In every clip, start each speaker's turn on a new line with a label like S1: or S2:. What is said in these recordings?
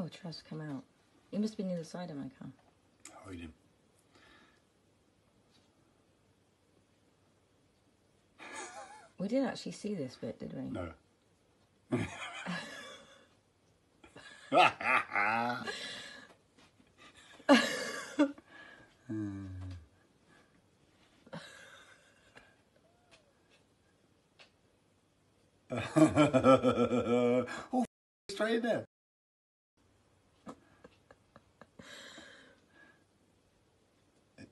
S1: Oh, trust come out. He must be near the side of my car.
S2: Oh, Hide him.
S1: We didn't actually see this bit, did we?
S2: No. oh, straight in there.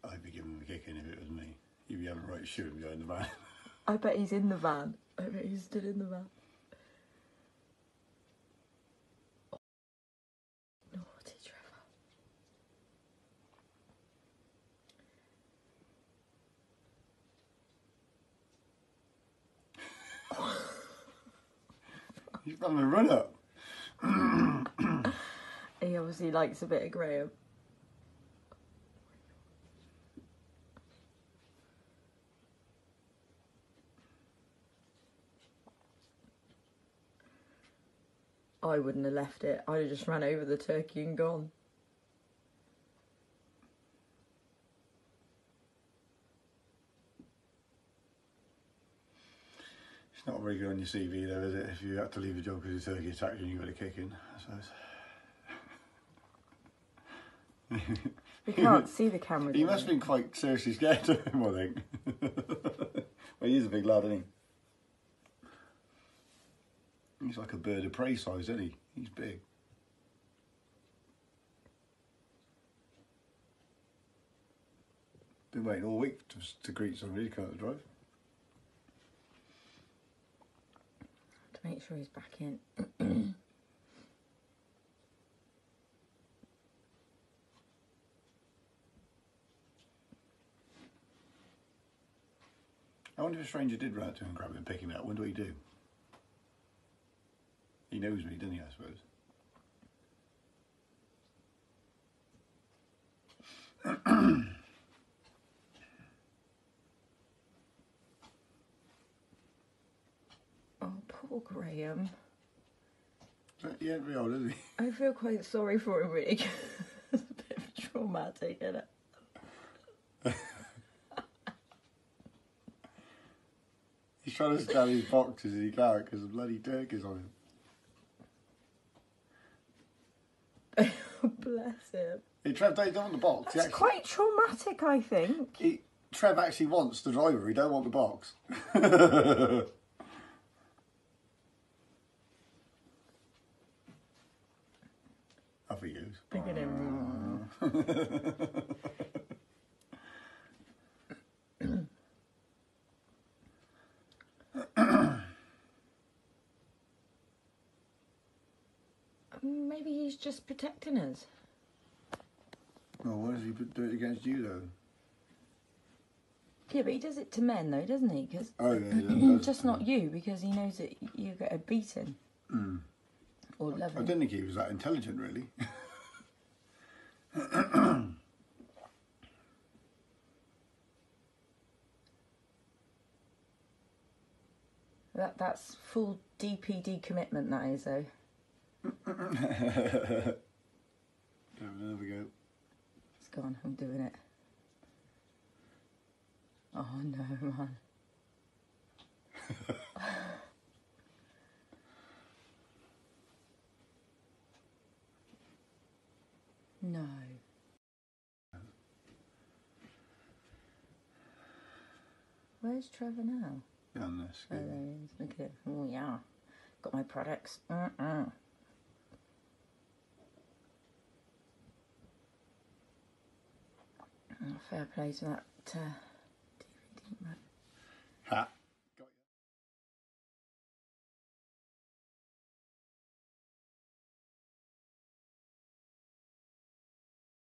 S2: I'd be giving him a kicking if it was me. You'd be having a right shooting behind the van.
S1: I bet he's in the van. I bet he's stood in the van. Naughty Trevor.
S2: He's having a run up.
S1: He obviously likes a bit of Graham. I wouldn't have left it. I'd have just ran over the turkey and gone.
S2: It's not very good on your CV though, is it? If you had to leave a job because the turkey attacked you and you got a kick in, I suppose.
S1: We can't see the camera.
S2: He must have been quite seriously scared of him, I think. well, he is a big lad, isn't he? He's like a bird of prey size, isn't he? He's big. Been waiting all week to, to greet somebody to come out the drive.
S1: To make sure he's back in.
S2: I wonder if a stranger did run up to him and grab him and pick him up. Wonder what he'd do. He knows me, doesn't he, I suppose?
S1: Oh, poor Graham.
S2: He ain't old, is he?
S1: I feel quite sorry for him, really. it's a bit traumatic, isn't it?
S2: He's trying to scan his boxes and he can't because the bloody turkey's on him.
S1: Bless him.
S2: Hey, Trev, don't, don't want the box. Actually-
S1: quite traumatic, I think.
S2: He, Trev actually wants the driver. He don't want the box. Goes.
S1: Look at him. Maybe he's just protecting us.
S2: Well, why does he do it against you though?
S1: Yeah, but he does it to men, though, doesn't he? Because
S2: Oh yeah, does.
S1: just not you, because he knows that you get a beating hmm. or
S2: I
S1: loving.
S2: didn't think he was that intelligent, really.
S1: That that's full DPD commitment. That is though.
S2: Have another go.
S1: It's gone. I'm doing it. Oh no, man. no. Where's Trevor now?
S2: Down this.
S1: Oh, there he is. Look at it. Oh, yeah. Got my products. Mm-mm. Oh, fair play to that uh,